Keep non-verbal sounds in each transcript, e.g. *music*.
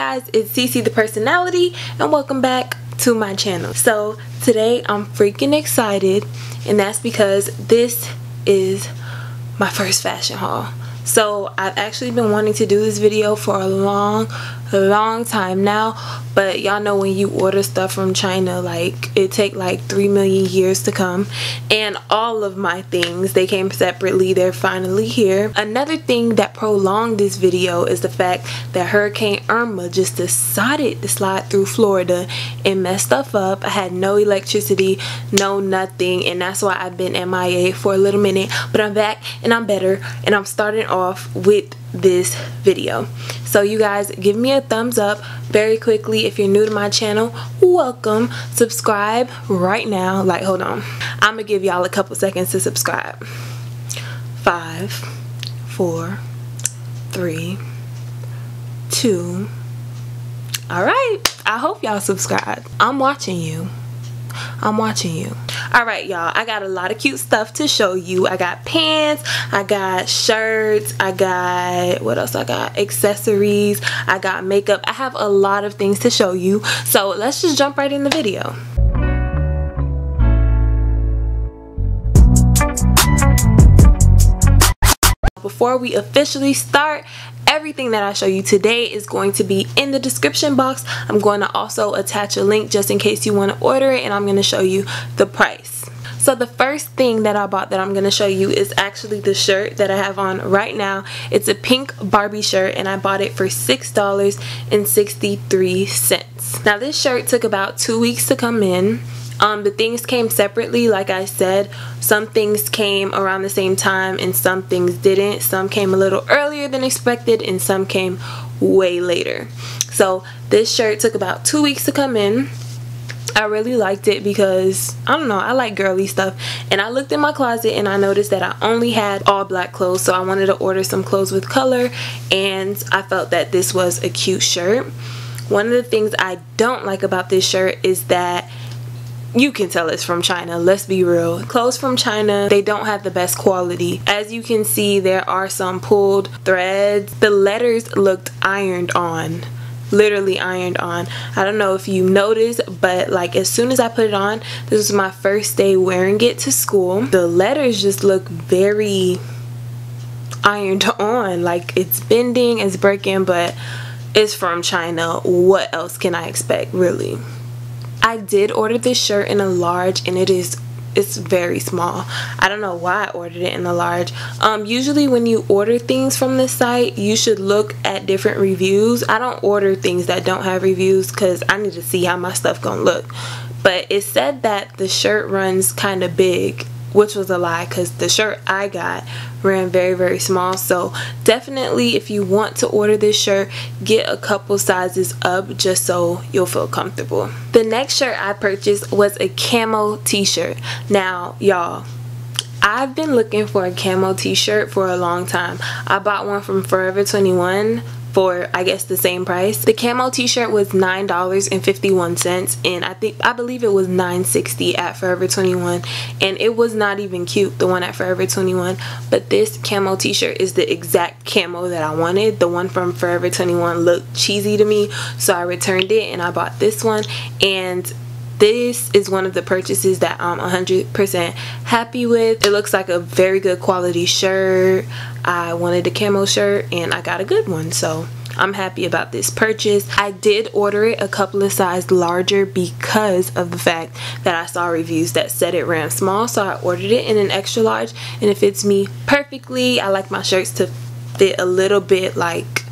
guys, it's Cece the personality and welcome back to my channel. So today I'm freaking excited and that's because this is my first fashion haul. So I've actually been wanting to do this video for a long, long time now. But y'all know when you order stuff from China, like it take like 3 million years to come. And all of my things, they came separately. They're finally here. Another thing that prolonged this video is the fact that Hurricane Irma just decided to slide through Florida and mess stuff up. I had no electricity, no nothing. And that's why I've been MIA for a little minute. But I'm back and I'm better. And I'm starting off with this video. So you guys give me a thumbs up very quickly if you're new to my channel. Welcome. Subscribe right now. Like hold on. I'm gonna give y'all a couple seconds to subscribe. Five four three two. All right. I hope y'all subscribe. I'm watching you i'm watching you. All right y'all. I got a lot of cute stuff to show you. I got pants. I got shirts. I got what else i got? Accessories. I got makeup. I have a lot of things to show you. So let's just jump right in the video. Before we officially start everything that I show you today is going to be in the description box. I'm going to also attach a link just in case you want to order it and I'm going to show you the price. So the first thing that I bought that I'm going to show you is actually the shirt that I have on right now. It's a pink Barbie shirt and I bought it for $6.63. Now this shirt took about two weeks to come in. Um, the things came separately, like I said. Some things came around the same time and some things didn't. Some came a little earlier than expected and some came way later. So this shirt took about two weeks to come in. I really liked it because I don't know I like girly stuff and I looked in my closet and I noticed that I only had all black clothes so I wanted to order some clothes with color and I felt that this was a cute shirt one of the things I don't like about this shirt is that you can tell it's from China let's be real. Clothes from China they don't have the best quality. As you can see there are some pulled threads. The letters looked ironed on literally ironed on. I don't know if you noticed but like as soon as I put it on this was my first day wearing it to school. The letters just look very ironed on like it's bending it's breaking but it's from China. What else can I expect really I did order this shirt in a large and it is it's very small. I don't know why i ordered it in a large. Um usually when you order things from this site you should look at different reviews. I don't order things that don't have reviews because i need to see how my stuff gonna look. But it said that the shirt runs kind of big which was a lie because the shirt I got ran very very small. So definitely if you want to order this shirt get a couple sizes up just so you'll feel comfortable. The next shirt I purchased was a camo t-shirt. Now y'all I've been looking for a camo t-shirt for a long time. I bought one from Forever 21 for I guess the same price. The camo t-shirt was $9.51 and I think I believe it was $9.60 at Forever 21 and it was not even cute the one at Forever 21 but this camo t-shirt is the exact camo that I wanted. The one from Forever 21 looked cheesy to me so I returned it and I bought this one and this is one of the purchases that I'm 100% happy with. It looks like a very good quality shirt. I wanted a camo shirt and I got a good one. So I'm happy about this purchase. I did order it a couple of sizes larger because of the fact that I saw reviews that said it ran small. So I ordered it in an extra large and it fits me perfectly. I like my shirts to fit a little bit like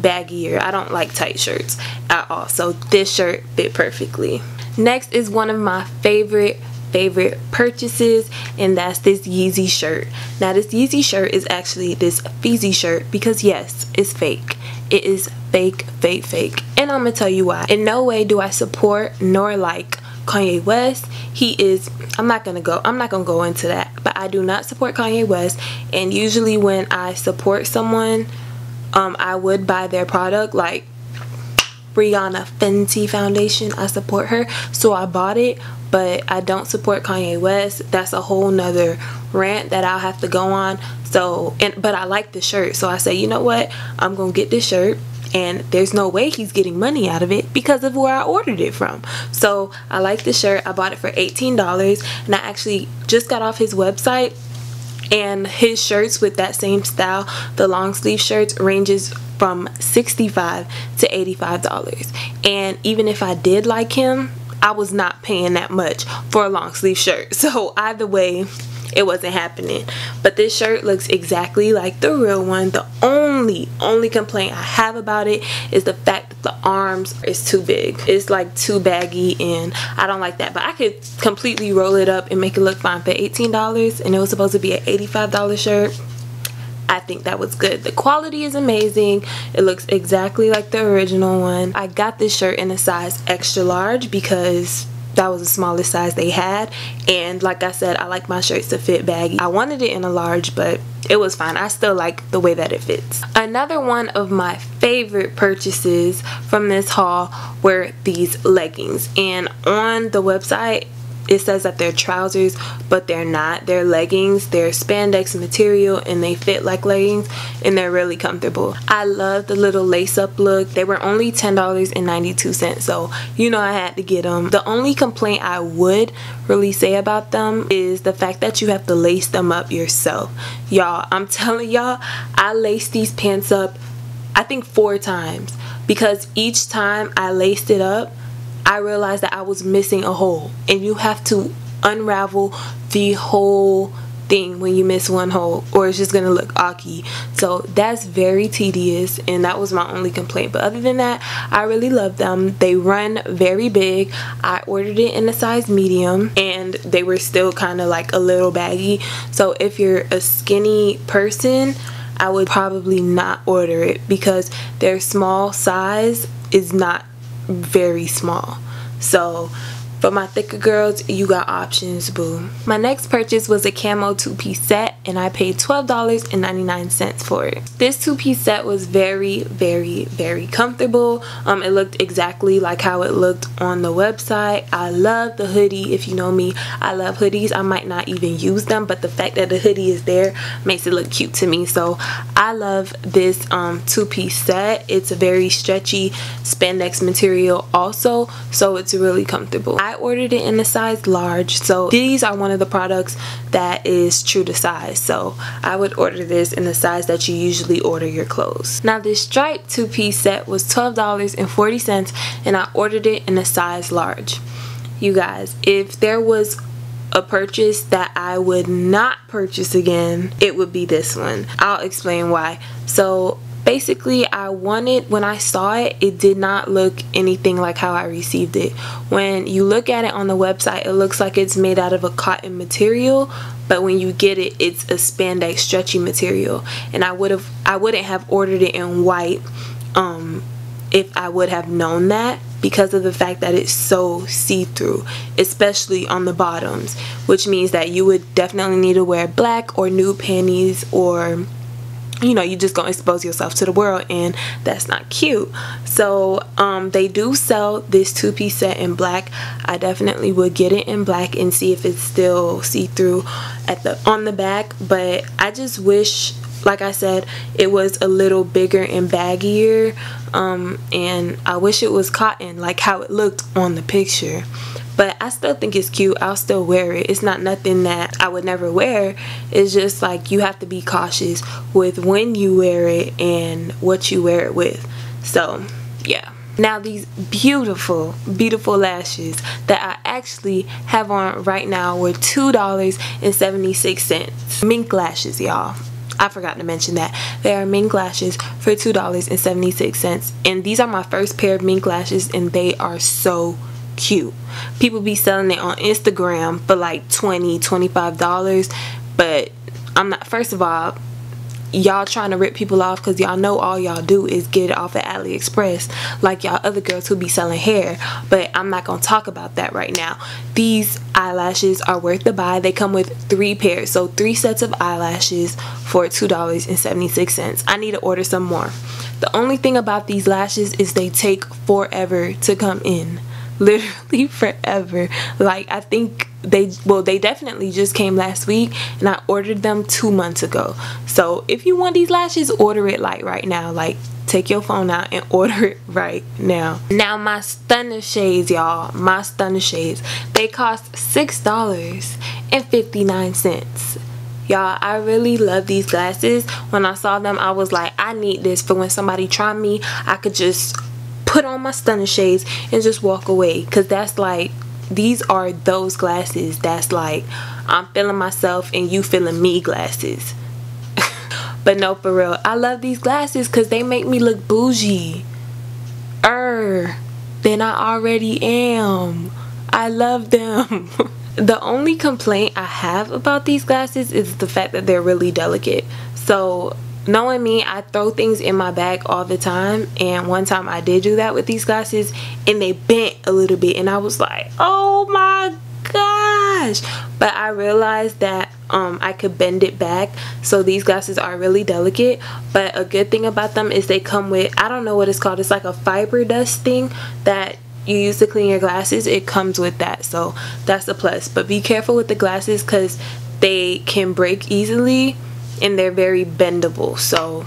baggier. I don't like tight shirts at all. So this shirt fit perfectly. Next is one of my favorite favorite purchases and that's this Yeezy shirt. Now this Yeezy shirt is actually this Feezy shirt because yes, it's fake. It is fake, fake, fake. And I'm gonna tell you why. In no way do I support nor like Kanye West. He is I'm not gonna go I'm not gonna go into that. But I do not support Kanye West and usually when I support someone um I would buy their product like Rihanna Fenty foundation. I support her. So I bought it but I don't support Kanye West. That's a whole nother rant that I'll have to go on. So and but I like the shirt. So I say you know what? I'm gonna get this shirt and there's no way he's getting money out of it because of where I ordered it from. So I like the shirt. I bought it for $18 and I actually just got off his website and his shirts with that same style the long sleeve shirts ranges from 65 to 85 dollars. And even if I did like him I was not paying that much for a long sleeve shirt. *laughs* So either way it wasn't happening but this shirt looks exactly like the real one the only only complaint I have about it is the fact that the arms is too big it's like too baggy and I don't like that but I could completely roll it up and make it look fine for $18 and it was supposed to be an $85 shirt I think that was good. The quality is amazing. It looks exactly like the original one. I got this shirt in a size extra large because that was the smallest size they had. And like I said I like my shirts to fit baggy. I wanted it in a large but it was fine. I still like the way that it fits. Another one of my favorite purchases from this haul were these leggings. And on the website it says that they're trousers but they're not. They're leggings they're spandex material and they fit like leggings and they're really comfortable. I love the little lace up look. They were only ten dollars and 92 cents so you know i had to get them the only complaint i would really say about them is the fact that you have to lace them up yourself. Y'all i'm *laughs* telling y'all i laced these pants up i think four times because each time i laced it up I realized that I was missing a hole. And you have to unravel the whole thing when you miss one hole or it's just gonna look awky so that's very tedious and that was my only complaint. But other than that I really love them. They run very big. I ordered it in a size medium and they were still kind of like a little baggy. So if you're a skinny person I would probably not order it because their small size is not very small. So for my thicker girls, you got options, boo. My next purchase was a camo two-piece set and I paid $12.99 for it. This two-piece set was very, very, very comfortable. Um, it looked exactly like how it looked on the website. I love the hoodie. If you know me, I love hoodies. I might not even use them, but the fact that the hoodie is there makes it look cute to me. So I love this um, two-piece set. It's a very stretchy spandex material also, so it's really comfortable. I I ordered it in a size large so these are one of the products that is true to size so I would order this in the size that you usually order your clothes. Now this striped two-piece set was $12.40 and I ordered it in a size large. You guys if there was a purchase that I would not purchase again, it would be this one. I'll explain why. So basically I wanted when I saw it it did not look anything like how I received it. When you look at it on the website it looks like it's made out of a cotton material but when you get it it's a spandex stretchy material. And I would have I wouldn't have ordered it in white um, if I would have known that because of the fact that it's so see-through especially on the bottoms which means that you would definitely need to wear black or nude panties or you know you just gonna expose yourself to the world and that's not cute. So um, they do sell this two-piece set in black. I definitely would get it in black and see if it's still see-through at the on the back but I just wish like I said it was a little bigger and baggier um, and I wish it was cotton like how it looked on the picture but I still think it's cute. I'll still wear it. It's not nothing that I would never wear. It's just like you have to be cautious with when you wear it and what you wear it with. So yeah. Now these beautiful beautiful lashes that I actually have on right now were $2.76 mink lashes y'all. I forgot to mention that. They are mink lashes for $2.76 and these are my first pair of mink lashes and they are so cute. People be selling it on instagram for like 20 25 dollars but i'm not first of all y'all trying to rip people off because y'all know all y'all do is get it off of aliexpress like y'all other girls who be selling hair but i'm not gonna talk about that right now. These eyelashes are worth the buy. They come with three pairs so three sets of eyelashes for two dollars and 76 cents. I need to order some more. The only thing about these lashes is they take forever to come in literally *laughs* forever like i think they well they definitely just came last week and i ordered them two months ago so if you want these lashes order it like right now like take your phone out and *laughs* order it right now. Now my stunner shades, y'all, my stunner shades, they cost $6.59. Y'all, I really love these glasses. When I saw them, I was like, I need this for when somebody try me, I could just put on my stunner shades and just walk away. Because that's like, these are those glasses that's like, I'm feeling myself and you feeling me glasses. *laughs* but no, for real, I love these glasses because they make me look bougie. Er, than I already am. I love them. *laughs* The only complaint I have about these glasses is the fact that they're really delicate. So knowing me, I throw things in my bag all the time. And one time I did do that with these glasses and they bent a little bit. And I was like, oh my gosh. But I realized that um, I could bend it back. So these glasses are really delicate. But a good thing about them is they come with, I don't know what it's called. It's like a fiber dust thing that you use to clean your glasses it comes with that so that's a plus but be careful with the glasses because they can break easily and they're very bendable so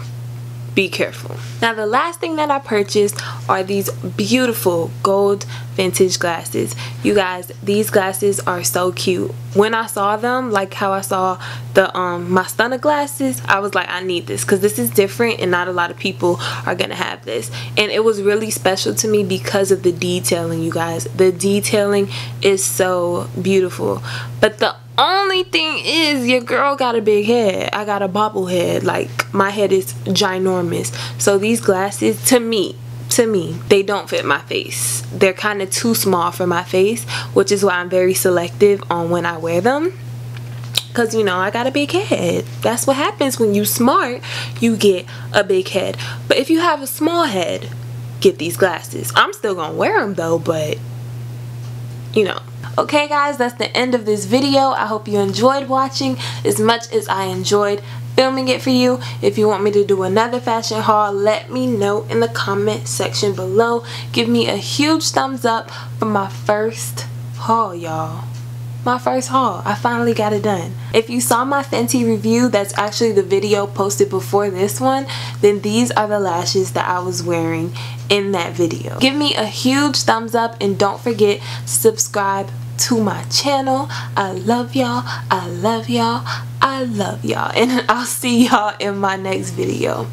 be careful. Now the last thing that I purchased are these beautiful gold vintage glasses. You guys, these glasses are so cute. When I saw them, like how I saw the um my stunner glasses, I was like I need this because this is different and not a lot of people are gonna have this. And it was really special to me because of the detailing, you guys. The detailing is so beautiful. But the only thing is your girl got a big head. I got a bobble head. Like my head is ginormous. So these glasses to me to me they don't fit my face. They're kind of too small for my face which is why i'm very selective on when i wear them. Because you know I got a big head. That's what happens when you smart you get a big head. But if you have a small head get these glasses. I'm still gonna wear them though but you know okay guys that's the end of this video i hope you enjoyed watching as much as i enjoyed filming it for you if you want me to do another fashion haul let me know in the comment section below give me a huge thumbs up for my first haul y'all my first haul. I finally got it done. If you saw my Fenty review, that's actually the video posted before this one, then these are the lashes that I was wearing in that video. Give me a huge thumbs up and don't forget to subscribe to my channel. I love y'all. I love y'all. I love y'all. *laughs* And I'll see y'all in my next video.